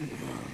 Mm-hmm.